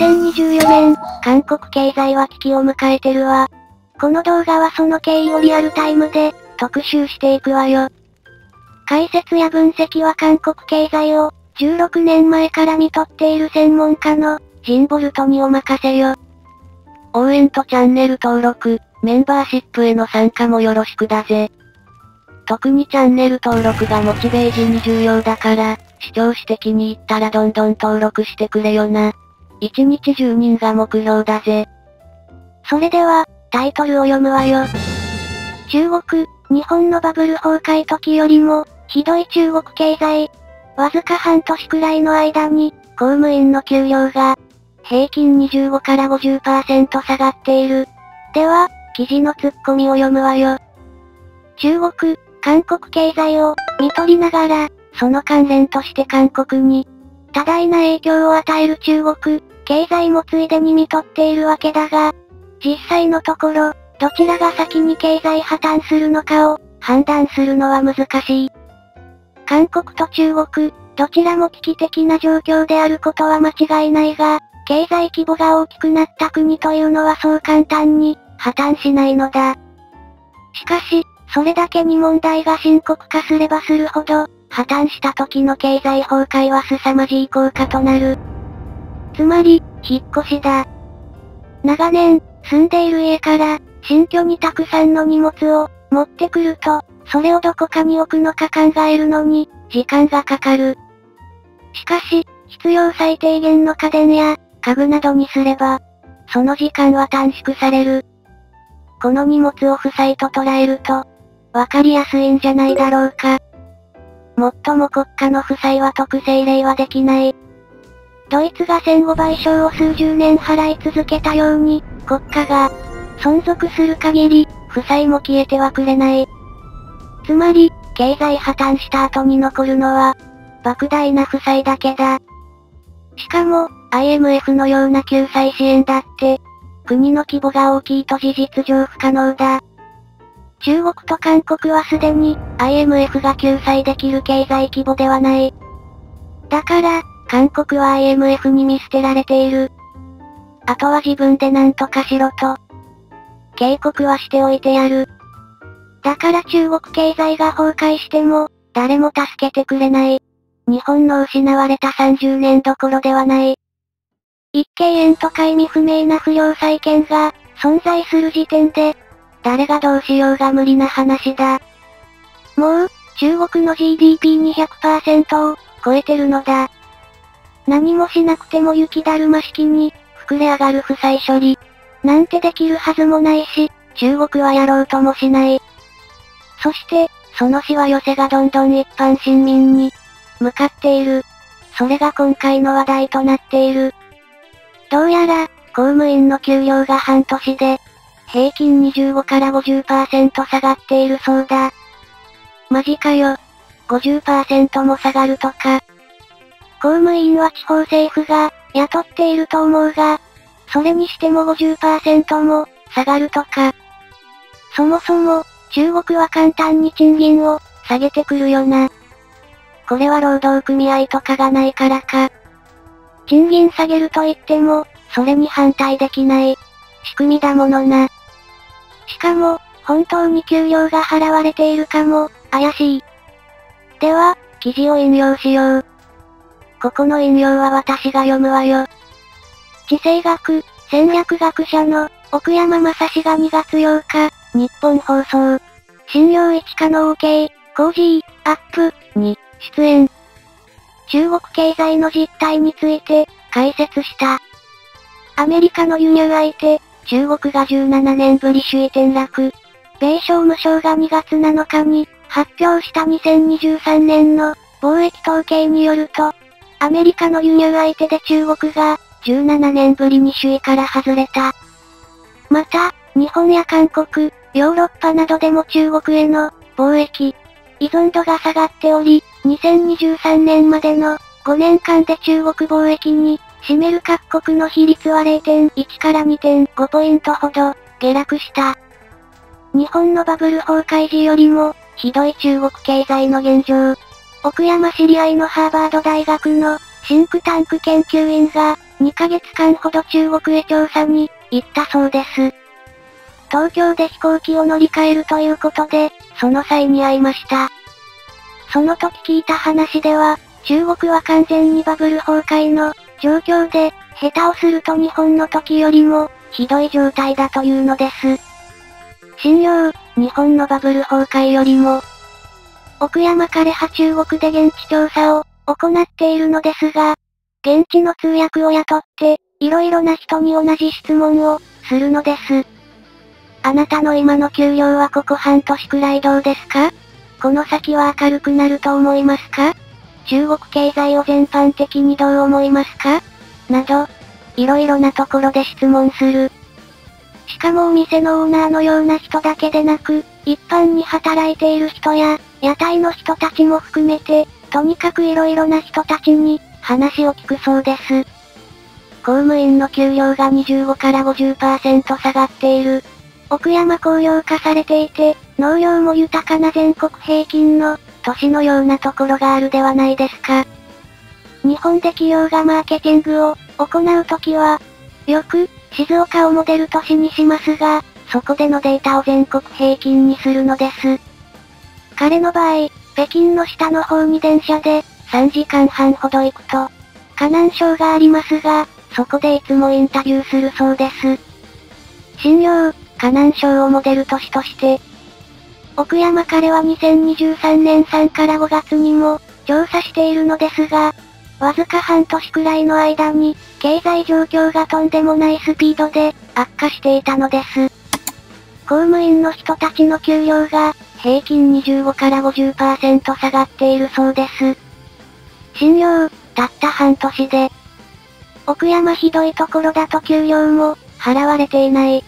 2024年、韓国経済は危機を迎えてるわ。この動画はその経緯をリアルタイムで、特集していくわよ。解説や分析は韓国経済を、16年前から見とっている専門家の、ジンボルトにお任せよ。応援とチャンネル登録、メンバーシップへの参加もよろしくだぜ。特にチャンネル登録がモチベージに重要だから、視聴して気に入ったらどんどん登録してくれよな。1日10人が目標だぜ。それでは、タイトルを読むわよ。中国、日本のバブル崩壊時よりも、ひどい中国経済。わずか半年くらいの間に、公務員の給料が、平均25から50%下がっている。では、記事のツッコミを読むわよ。中国、韓国経済を見取りながら、その関連として韓国に、多大な影響を与える中国、経済もついでに見取っているわけだが、実際のところ、どちらが先に経済破綻するのかを判断するのは難しい。韓国と中国、どちらも危機的な状況であることは間違いないが、経済規模が大きくなった国というのはそう簡単に破綻しないのだ。しかし、それだけに問題が深刻化すればするほど、破綻した時の経済崩壊は凄まじい効果となる。つまり、引っ越しだ。長年、住んでいる家から、新居にたくさんの荷物を、持ってくると、それをどこかに置くのか考えるのに、時間がかかる。しかし、必要最低限の家電や、家具などにすれば、その時間は短縮される。この荷物を負債と捉えると、わかりやすいんじゃないだろうか。もっとも国家の負債は特性例はできない。ドイツが戦後賠償を数十年払い続けたように、国家が、存続する限り、負債も消えてはくれない。つまり、経済破綻した後に残るのは、莫大な負債だけだ。しかも、IMF のような救済支援だって、国の規模が大きいと事実上不可能だ。中国と韓国はすでに、IMF が救済できる経済規模ではない。だから、韓国は IMF に見捨てられている。あとは自分で何とかしろと。警告はしておいてやる。だから中国経済が崩壊しても、誰も助けてくれない。日本の失われた30年どころではない。一経円とか意味不明な不良債権が、存在する時点で、誰がどうしようが無理な話だ。もう、中国の GDP200% を超えてるのだ。何もしなくても雪だるま式に、膨れ上がる負債処理。なんてできるはずもないし、中国はやろうともしない。そして、そのしわ寄せがどんどん一般市民に、向かっている。それが今回の話題となっている。どうやら、公務員の給料が半年で、平均25から50%下がっているそうだ。マジかよ。50%も下がるとか。公務員は地方政府が雇っていると思うが、それにしても50%も下がるとか。そもそも、中国は簡単に賃金を下げてくるよな。これは労働組合とかがないからか。賃金下げると言っても、それに反対できない仕組みだものな。しかも、本当に給料が払われているかも、怪しい。では、記事を引用しよう。ここの引用は私が読むわよ。地政学、戦略学者の、奥山正史が2月8日、日本放送、信用一可能系、工事アップ、に、出演。中国経済の実態について、解説した。アメリカの輸入相手、中国が17年ぶり首位転落。米商務省が2月7日に発表した2023年の貿易統計によると、アメリカの輸入相手で中国が17年ぶりに首位から外れた。また、日本や韓国、ヨーロッパなどでも中国への貿易依存度が下がっており、2023年までの5年間で中国貿易に占める各国の比率は0.1から2.5ポイントほど、下落した。日本のバブル崩壊時よりも、ひどい中国経済の現状。奥山知り合いのハーバード大学の、シンクタンク研究員が、2ヶ月間ほど中国へ調査に行ったそうです。東京で飛行機を乗り換えるということで、その際に会いました。その時聞いた話では、中国は完全にバブル崩壊の状況で、下手をすると日本の時よりも、ひどい状態だというのです。信用、日本のバブル崩壊よりも、奥山枯葉中国で現地調査を行っているのですが、現地の通訳を雇って、いろいろな人に同じ質問をするのです。あなたの今の給料はここ半年くらいどうですか？この先は明るくなると思いますか？中国経済を全般的にどう思いますか？など、いろいろなところで質問する。しかもお店のオーナーのような人だけでなく、一般に働いている人や、屋台の人たちも含めて、とにかくいろいろな人たちに、話を聞くそうです。公務員の給料が25から50%下がっている。奥山工業化されていて、農業も豊かな全国平均の、都市のようなところがあるではないですか。日本で企業がマーケティングを行うときは、よく、静岡をモデル都市にしますが、そこでのデータを全国平均にするのです。彼の場合、北京の下の方に電車で、3時間半ほど行くと、河南省がありますが、そこでいつもインタビューするそうです。新業、河南省をモデル都市として、奥山彼は2023年3から5月にも、調査しているのですが、わずか半年くらいの間に、経済状況がとんでもないスピードで、悪化していたのです。公務員の人たちの給料が、平均25から50%下がっているそうです。信用、たった半年で。奥山ひどいところだと給料も、払われていない。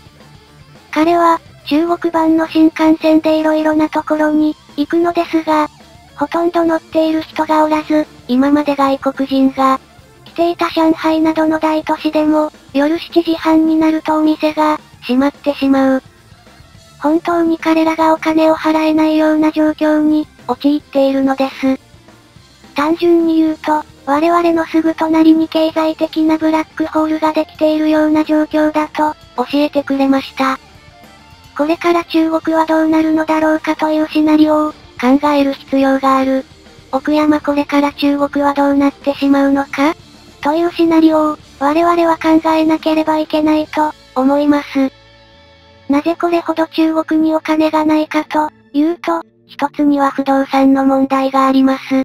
彼は、中国版の新幹線で色々なところに、行くのですが、ほとんど乗っている人がおらず、今まで外国人が、来ていた上海などの大都市でも、夜7時半になるとお店が、閉まってしまう。本当に彼らがお金を払えないような状況に、陥っているのです。単純に言うと、我々のすぐ隣に経済的なブラックホールができているような状況だと、教えてくれました。これから中国はどうなるのだろうかというシナリオを、考える必要がある。奥山これから中国はどうなってしまうのか？というシナリオを、我々は考えなければいけないと、思います。なぜこれほど中国にお金がないかと、いうと、一つには不動産の問題があります。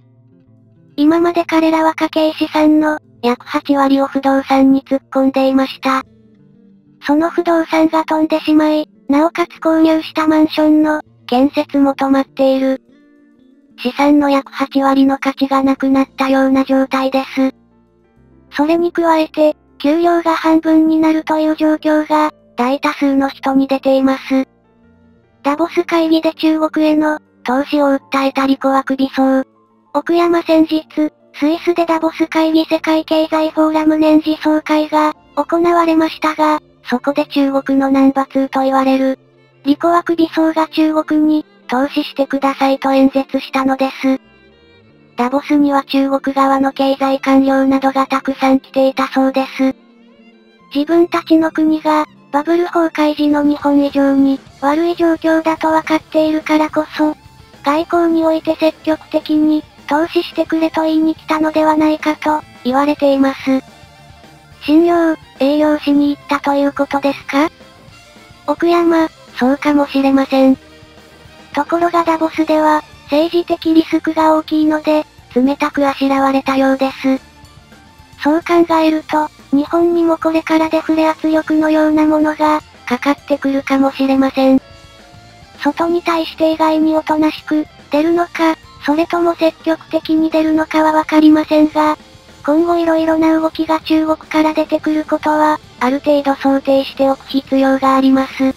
今まで彼らは家計資産の、約8割を不動産に突っ込んでいました。その不動産が飛んでしまい、なおかつ購入したマンションの、建設も止まっている。資産の約8割の価値がなくなったような状態です。それに加えて、給料が半分になるという状況が、大多数の人に出ています。ダボス会議で中国への、投資を訴えたリコは首相。奥山先日、スイスでダボス会議世界経済フォーラム年次総会が、行われましたが、そこで中国のナンバー2と言われる、リコワ首相が中国に、投資してくださいと演説したのです。ダボスには中国側の経済官僚などがたくさん来ていたそうです。自分たちの国が、バブル崩壊時の日本以上に、悪い状況だと分かっているからこそ、外交において積極的に、投資してくれと言いに来たのではないかと、言われています。信用、営業しに行ったということですか？奥山、そうかもしれません。ところがダボスでは、政治的リスクが大きいので、冷たくあしらわれたようです。そう考えると、日本にもこれからデフレ圧力のようなものが、かかってくるかもしれません。外に対して意外におとなしく、出るのか、それとも積極的に出るのかはわかりませんが、今後色々な動きが中国から出てくることは、ある程度想定しておく必要があります。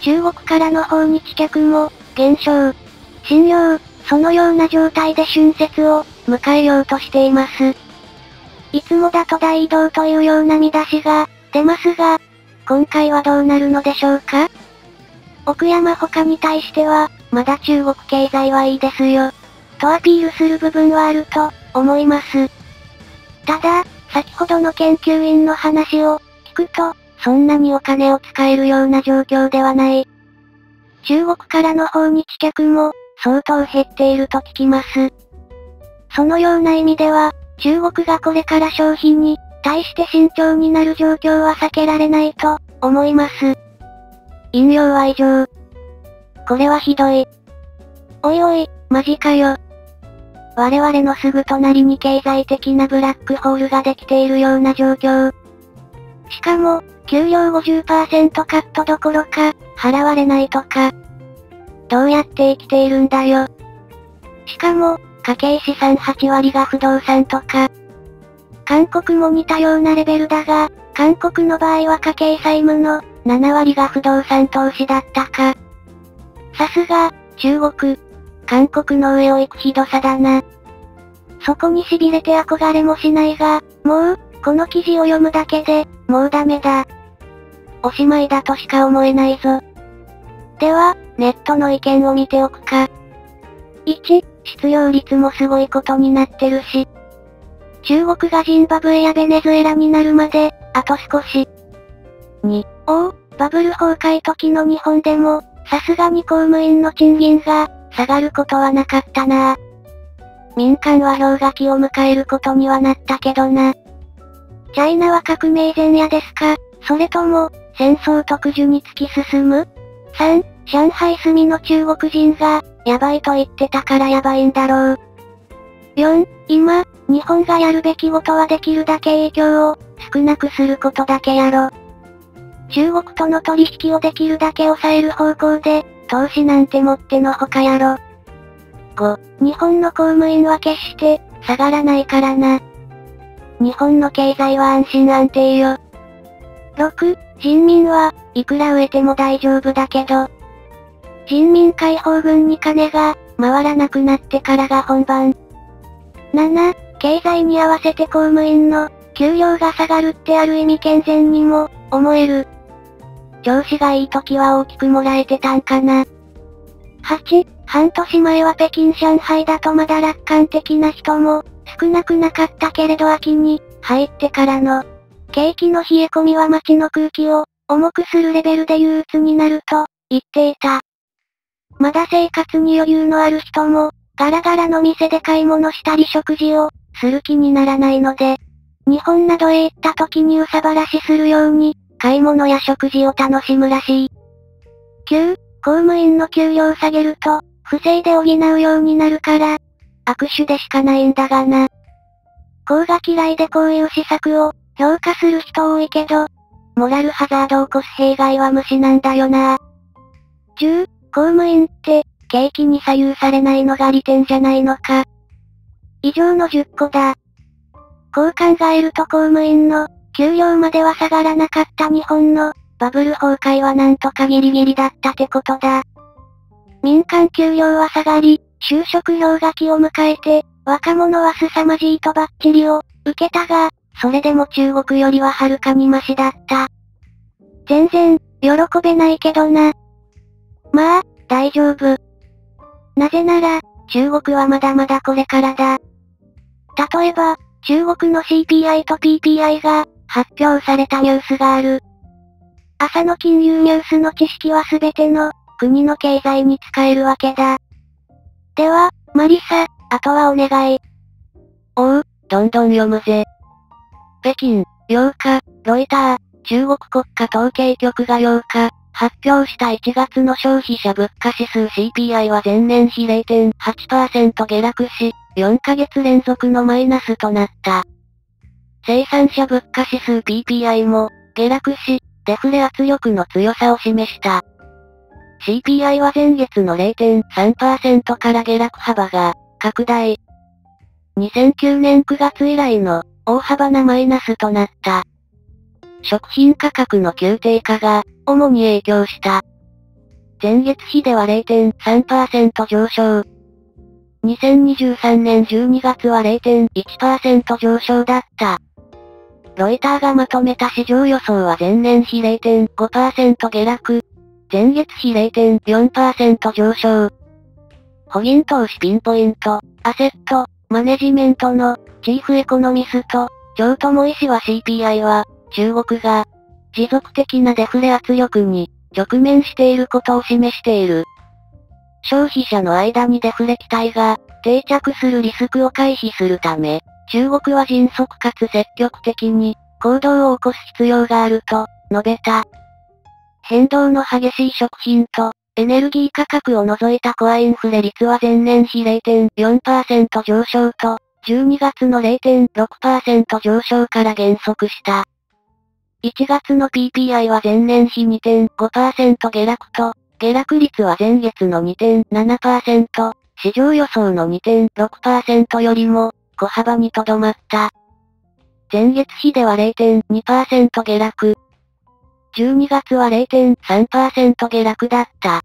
中国からの訪日客も、減少。信用、そのような状態で春節を、迎えようとしています。いつもだと大移動というような見出しが、出ますが、今回はどうなるのでしょうか？奥山他に対しては、まだ中国経済はいいですよ。とアピールする部分はあると、思います。ただ、先ほどの研究員の話を聞くと、そんなにお金を使えるような状況ではない。中国からの訪日客も、相当減っていると聞きます。そのような意味では、中国がこれから消費に、対して慎重になる状況は避けられないと、思います。引用は以上。これはひどい。おいおい、マジかよ。我々のすぐ隣に経済的なブラックホールができているような状況。しかも、給料50%カットどころか、払われないとか。どうやって生きているんだよ。しかも、家計資産8割が不動産とか。韓国も似たようなレベルだが、韓国の場合は家計債務の7割が不動産投資だったか。さすが、中国。韓国の上を行くひどさだな。そこに痺れて憧れもしないが、もう、この記事を読むだけで、もうダメだ。おしまいだとしか思えないぞ。では、ネットの意見を見ておくか。1、失業率もすごいことになってるし。中国がジンバブエやベネズエラになるまで、あと少し。2、おお、バブル崩壊時の日本でも、さすがに公務員の賃金が、下がることはなかったな民間は氷河期を迎えることにはなったけどな。チャイナは革命前夜ですかそれとも、戦争特需に突き進む ?3、上海住みの中国人が、やばいと言ってたからやばいんだろう。4、今、日本がやるべきことはできるだけ影響を、少なくすることだけやろ。中国との取引をできるだけ抑える方向で、投資なんてもってのほかやろ。5、日本の公務員は決して、下がらないからな。日本の経済は安心安定よ。6、人民は、いくら植えても大丈夫だけど、人民解放軍に金が、回らなくなってからが本番。7、経済に合わせて公務員の、給料が下がるってある意味健全にも、思える。調子がいい時は大きくもらえてたんかな。8、半年前は北京上海だとまだ楽観的な人も、少なくなかったけれど秋に、入ってからの、景気の冷え込みは街の空気を、重くするレベルで憂鬱になると、言っていた。まだ生活に余裕のある人も、ガラガラの店で買い物したり食事を、する気にならないので、日本などへ行った時に憂さ晴らしするように、買い物や食事を楽しむらしい。9、公務員の給料を下げると、不正で補うようになるから、握手でしかないんだがな。公が嫌いでこういう施策を、評価する人多いけど、モラルハザードを起こす弊害は無視なんだよな。10、公務員って、景気に左右されないのが利点じゃないのか。以上の10個だ。こう考えると公務員の、給料までは下がらなかった日本の、バブル崩壊はなんとかギリギリだったってことだ。民間給料は下がり、就職氷河期を迎えて、若者は凄まじいとばっちりを、受けたが、それでも中国よりははるかにマシだった。全然、喜べないけどな。まあ、大丈夫。なぜなら、中国はまだまだこれからだ。例えば、中国の CPI と PPI が、発表されたニュースがある。朝の金融ニュースの知識はすべての、国の経済に使えるわけだ。では、マリサ、あとはお願い。おう、どんどん読むぜ。北京、8日、ロイター、中国国家統計局が8日、発表した1月の消費者物価指数 CPI は前年比0.8%下落し、4ヶ月連続のマイナスとなった。生産者物価指数 PPI も、下落し、デフレ圧力の強さを示した。CPI は前月の0.3%から下落幅が、拡大。2009年9月以来の、大幅なマイナスとなった。食品価格の急低下が、主に影響した。前月比では0.3%上昇。2023年12月は0.1%上昇だった。ロイターがまとめた市場予想は前年比0.5%下落。前月比0.4%上昇。保銀投資ピンポイント、アセット、マネジメントの、チーフエコノミスト、超友医師は CPI は、中国が、持続的なデフレ圧力に、直面していることを示している。消費者の間にデフレ期待が、定着するリスクを回避するため、中国は迅速かつ積極的に、行動を起こす必要があると、述べた。変動の激しい食品と、エネルギー価格を除いたコアインフレ率は前年比0.4%上昇と、12月の0.6%上昇から減速した。1月の PPI は前年比2.5%下落と、下落率は前月の2.7%、市場予想の2.6%よりも、小幅にとどまった。前月比では0.2%下落。12月は0.3%下落だった。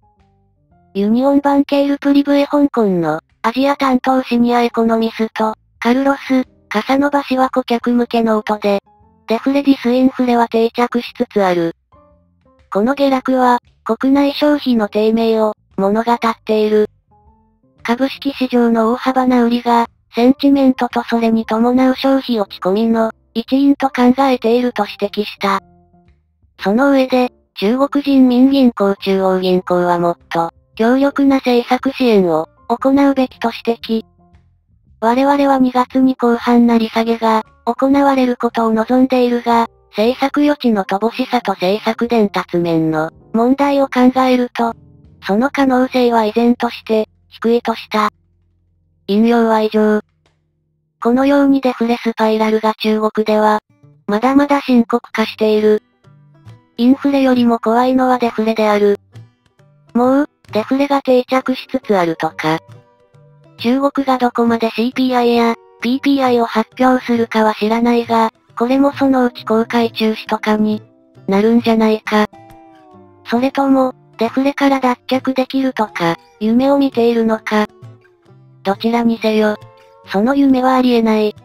ユニオンバンケールプリブエ香港のアジア担当シニアエコノミスト、カルロス、カサノバ氏は顧客向けノートで、デフレディスインフレは定着しつつある。この下落は、国内消費の低迷を物語っている。株式市場の大幅な売りが、センチメントとそれに伴う消費落ち込みの一因と考えていると指摘した。その上で、中国人民銀行中央銀行はもっと、強力な政策支援を行うべきと指摘。我々は2月に広範な利下げが行われることを望んでいるが、政策余地の乏しさと政策伝達面の問題を考えると、その可能性は依然として低いとした。引用は以上。このようにデフレスパイラルが中国では、まだまだ深刻化している。インフレよりも怖いのはデフレである。もう、デフレが定着しつつあるとか。中国がどこまで CPI や PPI を発表するかは知らないが、これもそのうち公開中止とかになるんじゃないか。それとも、デフレから脱却できるとか、夢を見ているのか。どちらにせよ、その夢はありえない。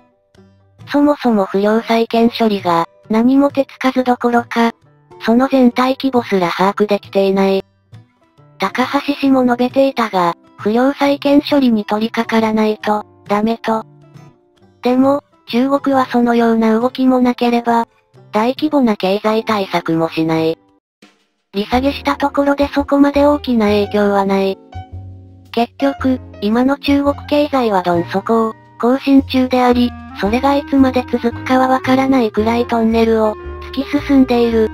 そもそも不良債権処理が、何も手つかずどころか、その全体規模すら把握できていない。高橋氏も述べていたが、不良債権処理に取り掛からないと、ダメと。でも、中国はそのような動きもなければ、大規模な経済対策もしない。利下げしたところでそこまで大きな影響はない。結局、今の中国経済はどん底を更新中であり、それがいつまで続くかはわからないくらいトンネルを突き進んでいる。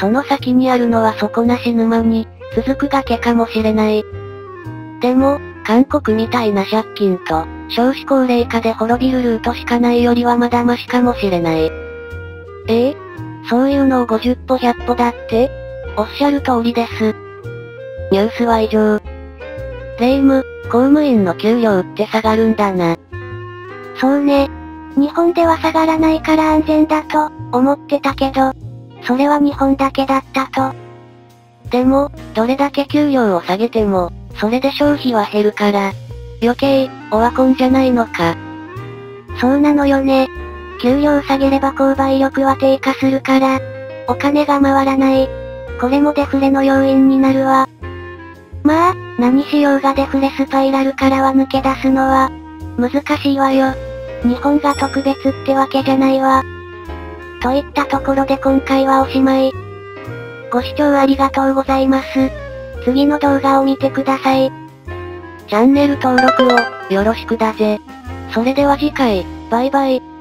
その先にあるのは底なし沼に続く崖かもしれない。でも、韓国みたいな借金と少子高齢化で滅びるルートしかないよりはまだマシかもしれない。ええ？そういうのを50歩100歩だって？おっしゃる通りです。ニュースは以上。霊夢、公務員の給料って下がるんだな。そうね。日本では下がらないから安全だと、思ってたけど、それは日本だけだったと。でも、どれだけ給料を下げても、それで消費は減るから、余計、オワコンじゃないのか。そうなのよね。給料下げれば購買力は低下するから、お金が回らない。これもデフレの要因になるわ。まあ、何しようがデフレスパイラルからは抜け出すのは、難しいわよ。日本が特別ってわけじゃないわ。といったところで今回はおしまい。ご視聴ありがとうございます。次の動画を見てください。チャンネル登録を、よろしくだぜ。それでは次回、バイバイ。